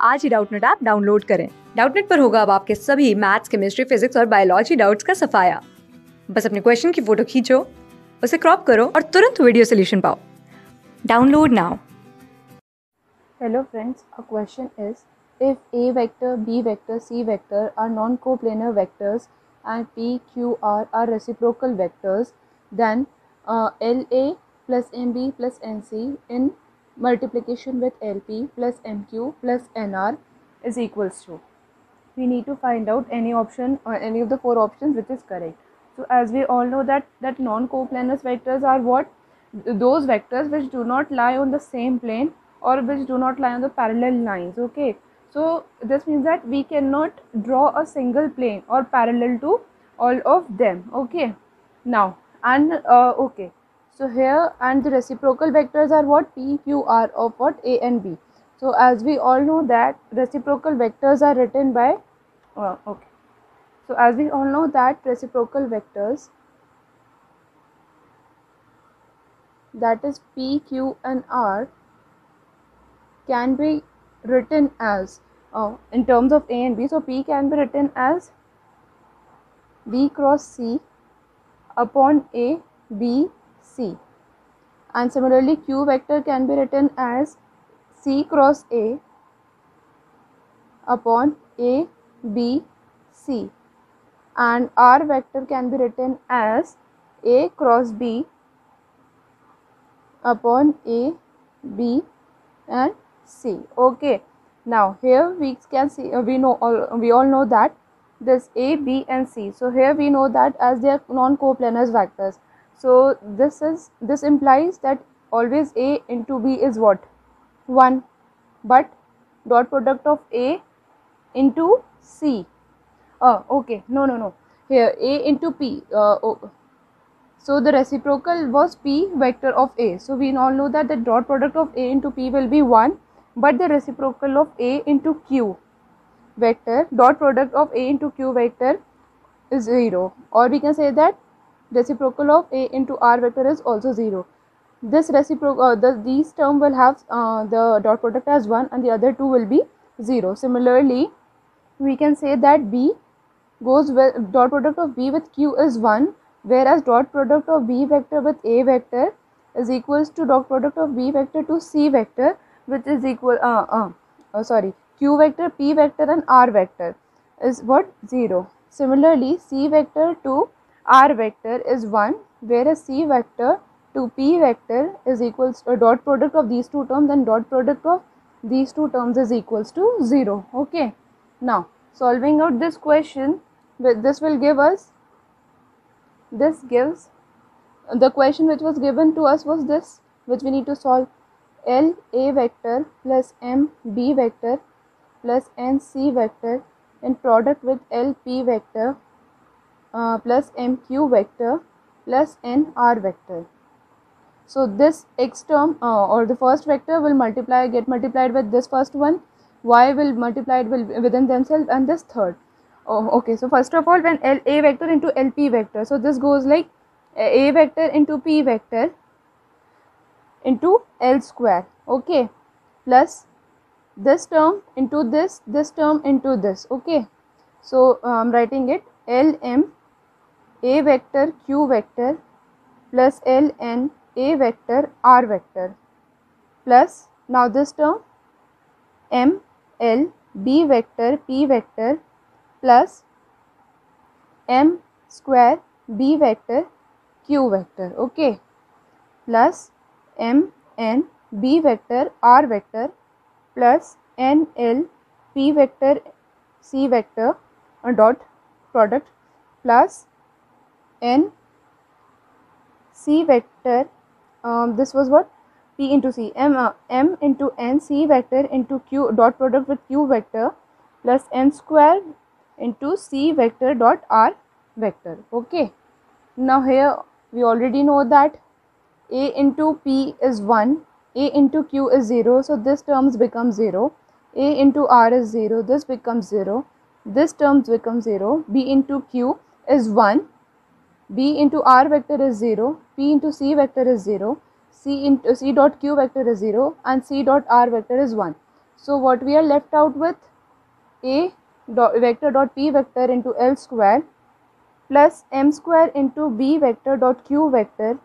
आज ही Doubtnut app download करें। डाउटनेट पर होगा अब आपके सभी मैथ्स केमिस्ट्री फिजिक्स और बायोलॉजी डाउट्स का सफाया। बस अपने क्वेश्चन की फ़ोटो खींचो, उसे क्रॉप करो और तुरंत वीडियो सोल्यूशन पाओ। Download now hello friends a question is if A vector B vector C vector are non coplanar vectors and P Q R are reciprocal vectors then L A plus M B plus N C in multiplication with LP plus MQ plus NR is equals to. We need to find out any option or any of the four options which is correct. So as we all know that that non-coplanar vectors are what? Those vectors which do not lie on the same plane or which do not lie on the parallel lines okay so this means that we cannot draw a single plane or parallel to all of them okay now and uh, okay so here and the reciprocal vectors are what? P q r of what? A and b. So as we all know that reciprocal vectors are written by uh, okay. So as we all know that reciprocal vectors that is p q and r can be written as uh, in terms of A and B. So P can be written as B cross C upon A B C and similarly Q vector can be written as C cross A upon A B C and R vector can be written as A cross B upon A B and C. Okay. Now here we can see uh, we know all we all know that this A, B and C. So here we know that as they are non-coplanar vectors. So this is this implies that always A into B is what? 1 but dot product of A into C. Oh okay no no no here A into P uh, oh. So the reciprocal was P vector of A. So we all know that the dot product of A into P will be 1 but the reciprocal of A into Q vector dot product of A into Q vector is 0 or we can say that reciprocal of A into R vector is also 0. This reciprocal uh, the, these term will have uh, the dot product as 1 and the other two will be 0. Similarly we can say that B goes with dot product of B with Q is 1 whereas dot product of B vector with A vector is equals to dot product of B vector to C vector which is equal uh, uh, uh, sorry q vector p vector and r vector is what 0 similarly c vector to r vector is 1 whereas c vector to p vector is equals to dot product of these two terms and dot product of these two terms is equals to 0 okay? Now solving out this question this will give us this gives the question which was given to us was this which we need to solve. L A vector plus M B vector plus N C vector in product with L P vector uh, plus M Q vector plus N R vector. So this x term uh, or the first vector will multiply get multiplied with this first one. Y will multiplied will within themselves and this third. Oh, okay. So first of all when L A vector into L P vector. So this goes like A vector into P vector into L square. Okay. Plus this term into this this term into this. Okay. So I am um, writing it L A vector Q vector plus L N A vector R vector plus now this term M L B vector P vector plus M square B vector Q vector okay plus M N B vector R vector plus N L P vector C vector dot product plus n c vector um, this was what? P into c m uh, m into n c vector into q dot product with q vector plus n square into c vector dot r vector. Okay. Now here we already know that a into p is 1 a into q is 0 so this terms become 0 a into r is 0 this becomes 0 this terms become 0 b into q is 1 b into r vector is 0 p into c vector is 0 c into c dot q vector is 0 and c dot r vector is 1 so what we are left out with? A dot vector dot p vector into l square plus m square into b vector dot q vector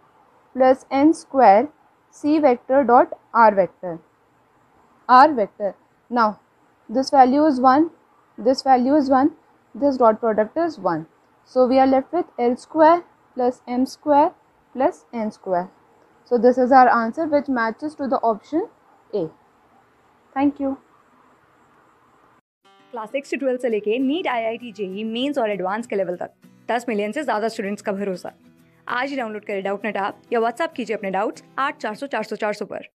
plus n square c vector dot r vector. R vector. Now this value is 1 this value is 1 this dot product is 1 so, we are left with L square plus M square plus N square. So, this is our answer which matches to the option A. Thank you. Class six से twelfth से लेके NEET I I T JEE mains और advance के level तक 10 million से ज़्यादा students का भरोसा आज ही डाउनलोड करें डाउट नेट आप या व्हाट्सअप कीजिए अपने डाउट्स आठ चार सौ चार सौ चार सौ पर